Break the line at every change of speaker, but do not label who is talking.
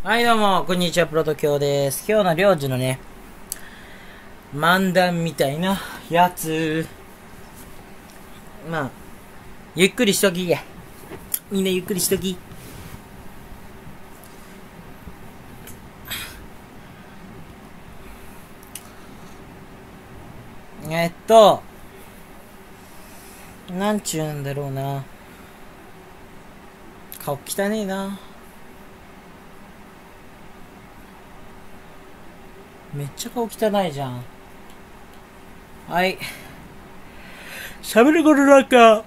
はいどうも、こんにちは、プロト京です。今日の領事のね、漫談みたいなやつ。まあ、ゆっくりしときや。みんなゆっくりしとき。えっと、なんちゅうんだろうな。顔汚ねえな。めっちゃ顔汚いじゃん。はい。喋ることなんか、